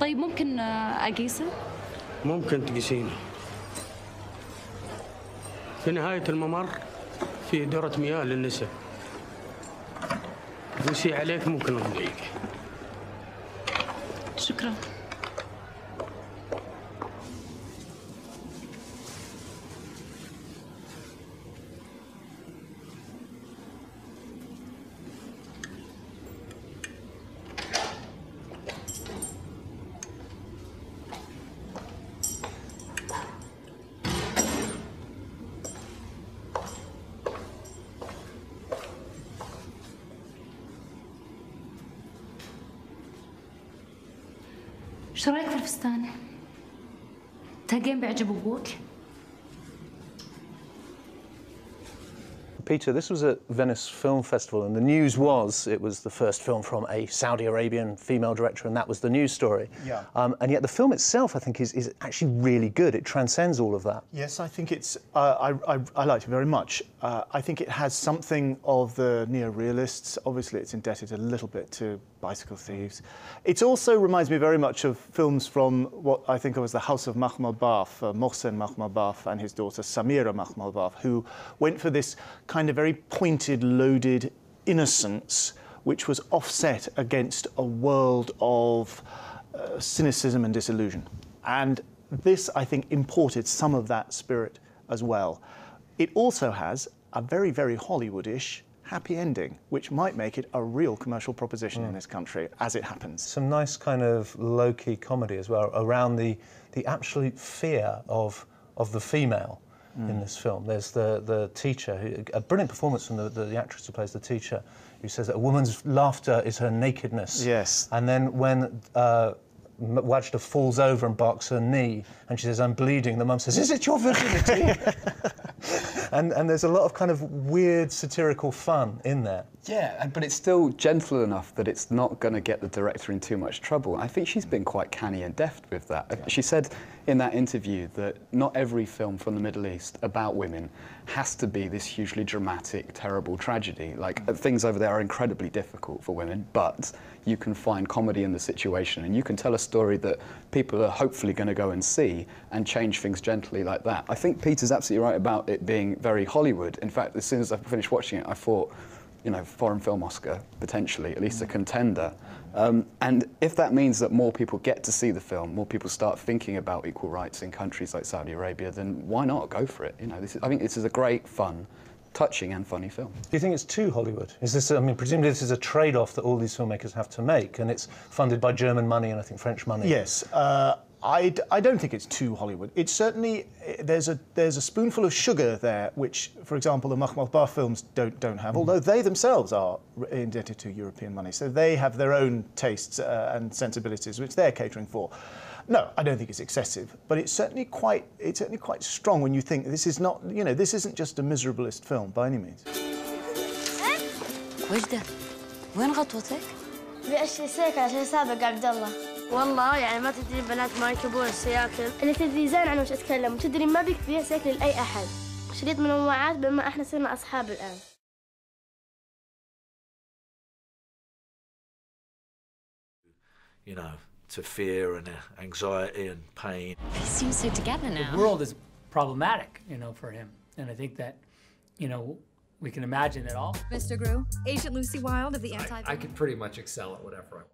طيب ممكن آه، أقيسه؟ ممكن تقيسينه. في نهاية الممر في دورة مياه للنساء دوسي عليك ممكن نضيق شكرا. إيش رأيك في الفستان؟ تهجين بيعجب أبوك؟ Peter, this was at Venice Film Festival, and the news was it was the first film from a Saudi Arabian female director, and that was the news story. Yeah. Um, and yet the film itself, I think, is, is actually really good. It transcends all of that. Yes, I think it's. Uh, I, I, I liked it very much. Uh, I think it has something of the neo-realists. Obviously, it's indebted a little bit to Bicycle Thieves. It also reminds me very much of films from what I think of as the House of Makhmalbaf, uh, Mohsen Makhmalbaf and his daughter Samira Makhmalbaf, who went for this kind of very pointed, loaded innocence, which was offset against a world of uh, cynicism and disillusion. And this, I think, imported some of that spirit as well. It also has a very, very Hollywoodish happy ending, which might make it a real commercial proposition in this country, as it happens. Some nice kind of low-key comedy as well around the, the absolute fear of, of the female in this film. There's the, the teacher, who, a brilliant performance from the, the, the actress who plays the teacher, who says that a woman's laughter is her nakedness. Yes. And then when uh, Wadjda falls over and barks her knee, and she says, I'm bleeding, the mum says, Is it your virginity? and, and there's a lot of kind of weird satirical fun in there. Yeah, but it's still gentle enough that it's not going to get the director in too much trouble. I think she's been quite canny and deft with that. Uh, She said in that interview that not every film from the Middle East about women has to be this hugely dramatic, terrible tragedy. Like, uh, things over there are incredibly difficult for women, but you can find comedy in the situation and you can tell a story that people are hopefully going to go and see and change things gently like that. I think Peter's absolutely right about it being very Hollywood. In fact, as soon as I finished watching it, I thought, you know, foreign film Oscar, potentially, at least a contender. Um, and if that means that more people get to see the film, more people start thinking about equal rights in countries like Saudi Arabia, then why not go for it? You know, this is, I think this is a great, fun, touching and funny film. Do you think it's too Hollywood? Is this, I mean, presumably this is a trade off that all these filmmakers have to make, and it's funded by German money and I think French money. Yes, uh, I, I don't think it's too Hollywood. It's certainly eh, there's a there's a spoonful of sugar there, which, for example, the Makhmalbaf films don't don't have. Mm. Although they themselves are indebted to European money, so they have their own tastes uh, and sensibilities which they're catering for. No, I don't think it's excessive, but it's certainly quite it's certainly quite strong when you think this is not you know this isn't just a miserablest film by any means. وش ده؟ وين غطوتك؟ والله يعني ما تدري البنات ما يركبون السياكل اللي تدري زين عن وش اتكلم وتدري ما بيك تبيع سيكل لاي احد شريط منوعات بما إحنا صرنا اصحاب الان you know, to fear and uh, anxiety and pain. They seem so together now. The world is problematic, you know, for him. And I think that, you know, we can imagine it all. Mr. Grew, Agent Lucy Wilde of the Anti. I could pretty much excel at whatever I want.